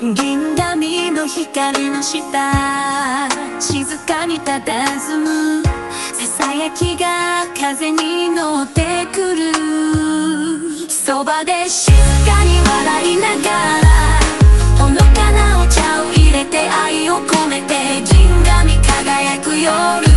銀紙の光の下静かに佇む。ささやきが風に乗ってくる。そばで静かに笑いながらほのかなお茶を入れて愛を込めて銀紙輝く夜。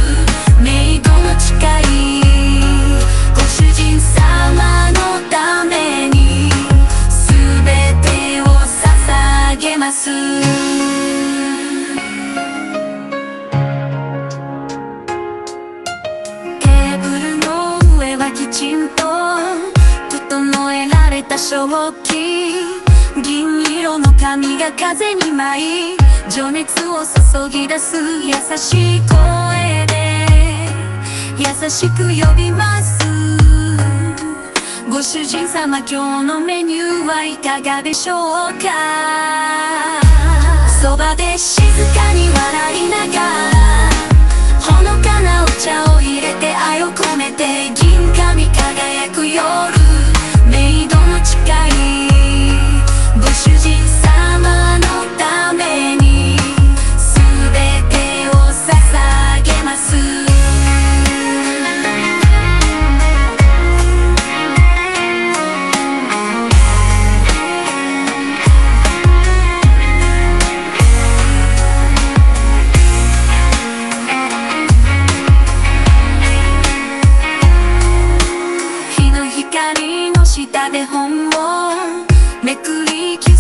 えられた食器銀色の髪が風に舞い情熱を注ぎ出す優しい声で優しく呼びます。ご主人様今日のメニューはいかがでしょうか？そばで静かに笑いながら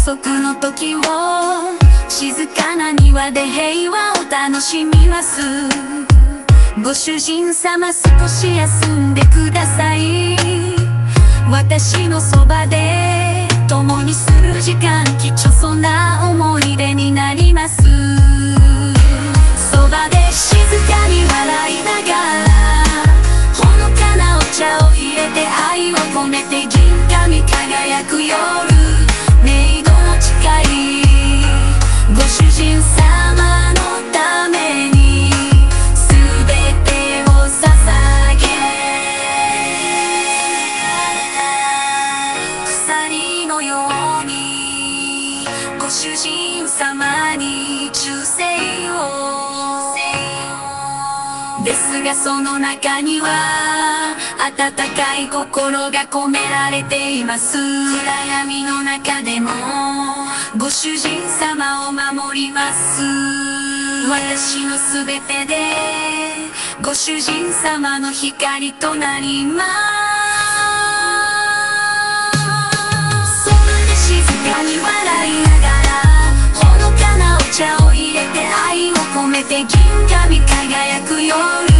り規則の時を静かな庭で平和を楽しみます。ご主人様少し休んでください。私のそばで共にする時間貴重そんな思い出になります。そばで静かに笑いながらほのかなお茶を入れて愛を込めて銀紙輝く夜。ようにご主人様に忠誠を。ですがその中には温かい心が込められています。暗闇の中でもご主人様を守ります。私のすべてでご主人様の光となります。て愛を込めて銀紙輝く夜